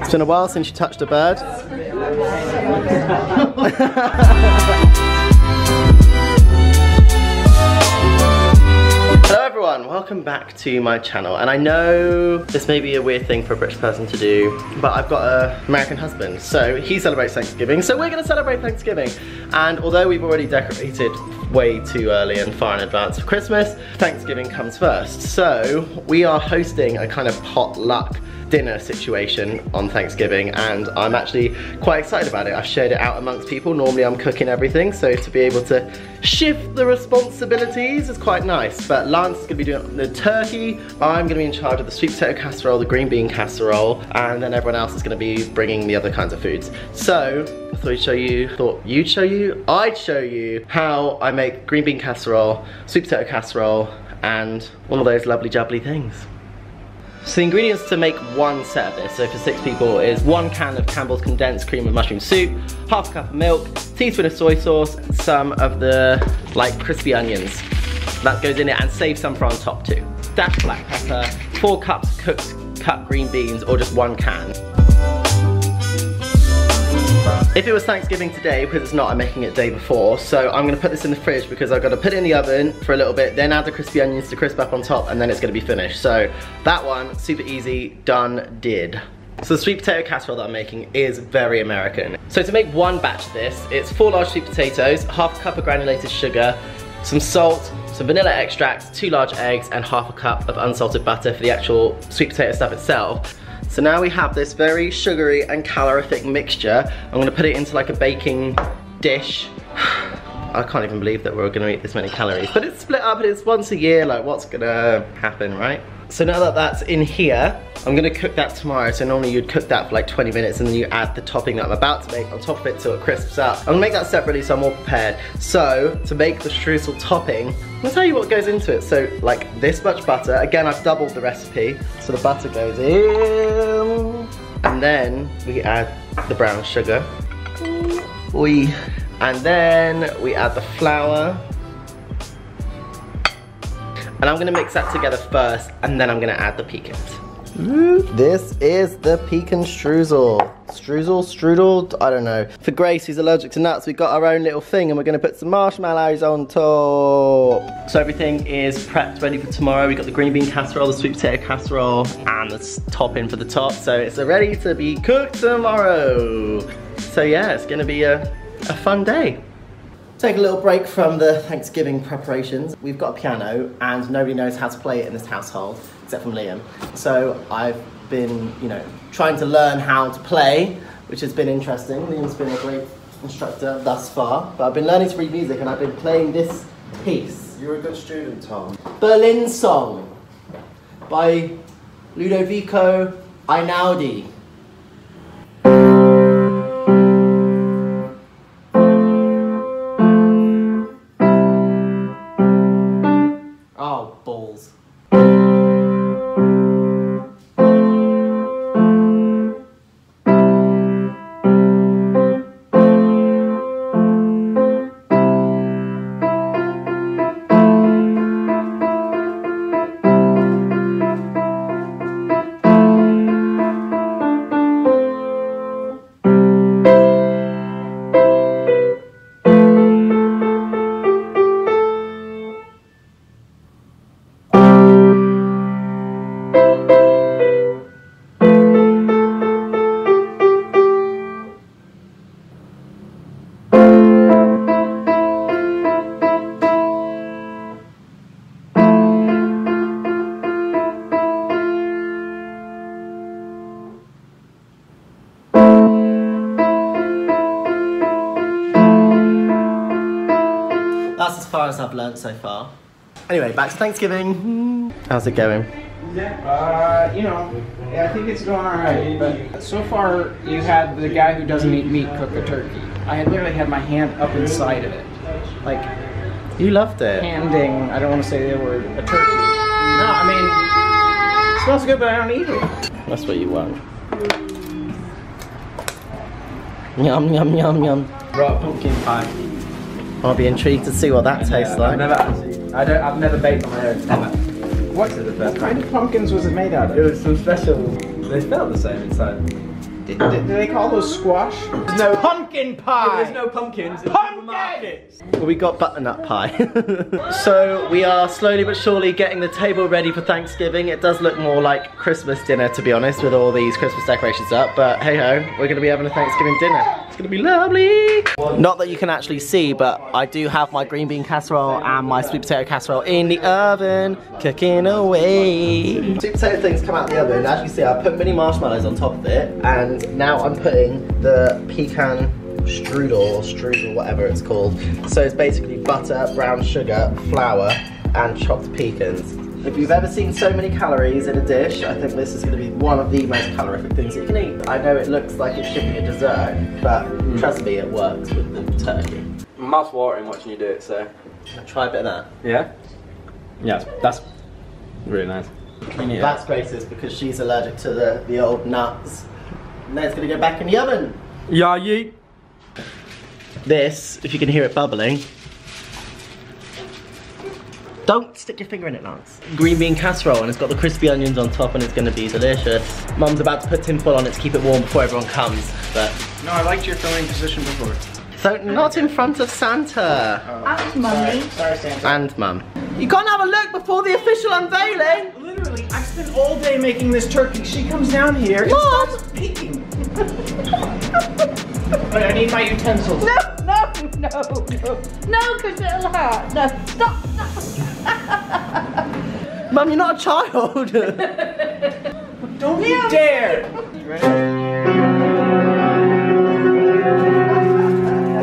It's been a while since you touched a bird. Hello everyone, welcome back to my channel. And I know this may be a weird thing for a British person to do, but I've got an American husband. So he celebrates Thanksgiving, so we're gonna celebrate Thanksgiving. And although we've already decorated way too early and far in advance of Christmas, Thanksgiving comes first. So we are hosting a kind of potluck dinner situation on Thanksgiving and I'm actually quite excited about it. I've shared it out amongst people. Normally I'm cooking everything, so to be able to shift the responsibilities is quite nice. But Lance is gonna be doing the turkey, I'm gonna be in charge of the sweet potato casserole, the green bean casserole, and then everyone else is gonna be bringing the other kinds of foods. So, thought I'd show you, thought you'd show you, I'd show you how I make green bean casserole, sweet potato casserole, and all of those lovely jubbly things. So the ingredients to make one set of this, so for six people, is one can of Campbell's condensed cream of mushroom soup, half a cup of milk, teaspoon of soy sauce, some of the like crispy onions. That goes in it and save some for on top too. Dash black pepper, four cups cooked cut green beans or just one can. If it was Thanksgiving today, because it's not, I'm making it day before, so I'm gonna put this in the fridge because I've gotta put it in the oven for a little bit, then add the crispy onions to crisp up on top, and then it's gonna be finished. So that one, super easy, done, did. So the sweet potato casserole that I'm making is very American. So to make one batch of this, it's four large sweet potatoes, half a cup of granulated sugar, some salt, some vanilla extract, two large eggs, and half a cup of unsalted butter for the actual sweet potato stuff itself. So now we have this very sugary and calorific mixture. I'm gonna put it into like a baking dish. I can't even believe that we're gonna eat this many calories, but it's split up and it's once a year, like what's gonna happen, right? So now that that's in here, I'm gonna cook that tomorrow. So normally you'd cook that for like 20 minutes and then you add the topping that I'm about to make on top of it so it crisps up. I'm gonna make that separately so I'm more prepared. So to make the streusel topping, I'm gonna tell you what goes into it. So like this much butter, again I've doubled the recipe. So the butter goes in, and then we add the brown sugar. We, and then we add the flour. And I'm gonna mix that together first, and then I'm gonna add the pecans. This is the pecan streusel. Streusel, strudel, I don't know. For Grace, who's allergic to nuts, we've got our own little thing and we're gonna put some marshmallows on top. So everything is prepped, ready for tomorrow. We've got the green bean casserole, the sweet tomato casserole, and the topping for the top. So it's ready to be cooked tomorrow. So yeah, it's gonna be a, a fun day. Take a little break from the Thanksgiving preparations. We've got a piano and nobody knows how to play it in this household except from Liam. So I've been, you know, trying to learn how to play, which has been interesting. Liam's been a great instructor thus far, but I've been learning to read music and I've been playing this piece. You're a good student, Tom. Berlin Song by Ludovico Einaudi. That's as far as I've learnt so far. Anyway, back to Thanksgiving. How's it going? Uh, you know, I think it's going alright, but so far you had the guy who doesn't eat meat cook the turkey. I had literally had my hand up inside of it. Like, You loved it. handing, I don't want to say the word, a turkey. No, I mean, it smells good, but I don't eat it. That's what you want. Yum, yum, yum, yum. Raw pumpkin pie. I'll be intrigued to see what that tastes like. I've never actually, I don't, I've never baked on my own, ever. What, what kind of pumpkins was it made out of? It was some special. They felt the same inside. Do, do- do they call those squash? No, pumpkin pie. There's no pumpkins Pumpkin! We got butternut pie. so we are slowly but surely getting the table ready for Thanksgiving. It does look more like Christmas dinner to be honest with all these Christmas decorations up, but hey ho, we're gonna be having a Thanksgiving dinner. It's gonna be lovely. Not that you can actually see, but I do have my green bean casserole and my sweet potato casserole in the oven, cooking away. Sweet potato things come out the oven. As you see, I put mini marshmallows on top of it, and now I'm putting the pecan strudel or strudel, whatever it's called. So it's basically butter, brown sugar, flour, and chopped pecans. If you've ever seen so many calories in a dish, I think this is going to be one of the most calorific things that you can eat. I know it looks like it should be a dessert, but mm. trust me, it works with the turkey. My mouth's watering watching you do it, so. Try a bit of that. Yeah? Yeah, that's really nice. Yeah. That's Grace's because she's allergic to the, the old nuts. And then it's going to go back in the oven. Yeah, you. This, if you can hear it bubbling. Don't stick your finger in it, Lance. Green bean casserole, and it's got the crispy onions on top, and it's gonna be delicious. Mum's about to put tinfoil on it to keep it warm before everyone comes, but... No, I liked your filming position before. So, not in front of Santa. Oh, and mummy. Sorry, Santa. And Mum. You can't have a look before the official unveiling! Literally, I spent all day making this turkey. She comes down here and starts peeking. Wait, I need my utensils. No, no, no, no. No, because it'll hurt. No, stop, stop. Mum, you're not a child! Don't you dare! You ready?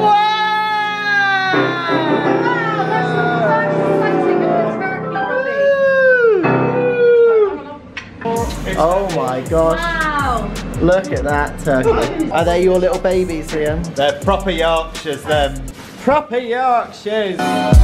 Wow, that's the first exciting turkey, Oh my gosh, Wow. Look at that turkey. Are they your little babies, Liam? They're proper Yorkshires, them. Proper Yorkshires.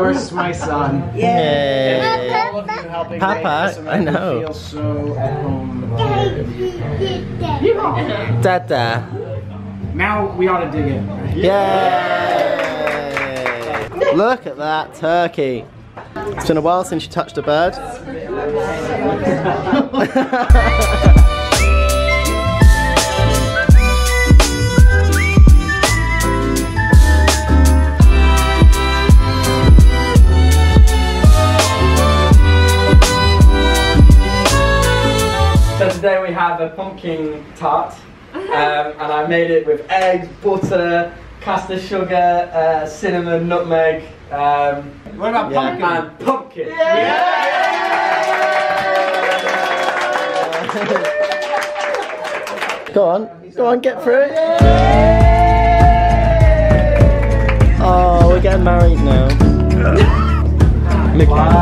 Course my son. Yay! All of you helping Papa, make this I make me know. feel so at home here in the UK. Dada. Now we ought to dig in. Yay! Look at that turkey. It's been a while since you touched a bird. a pumpkin tart, um, and I made it with eggs, butter, caster sugar, uh, cinnamon, nutmeg, um, What about Yeah. pumpkin? and pumpkin. Go on, go on, get through it. Oh, we're getting married now. Look Wow.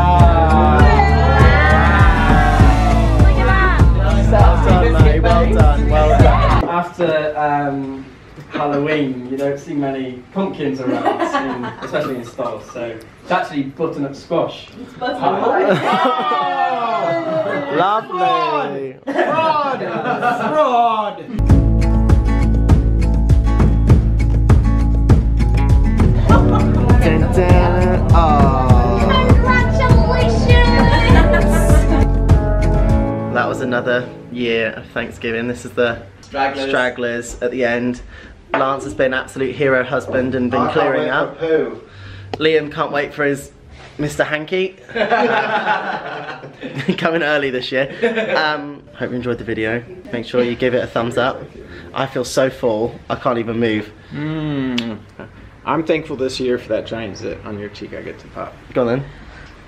Halloween, you don't see many pumpkins around, in, especially in stores. So it's actually butternut squash. Lovely. Fraud! Fraud! Dun, dun. Oh. That was another year of Thanksgiving. This is the Stragglers. stragglers at the end. Lance has been absolute hero husband and been clearing up. Liam can't wait for his Mr. Hanky. Coming early this year. Um, hope you enjoyed the video. Make sure you give it a thumbs up. I feel so full, I can't even move. Mm. I'm thankful this year for that giant zit on your cheek I get to pop. Go on then.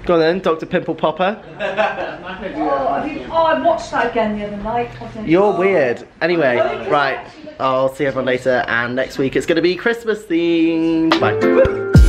Go on then, Dr. Pimple Popper. Oh, have you- oh, I watched that again the other night. You're weird. Anyway, right. I'll see everyone later, and next week it's going to be Christmas themed. Bye.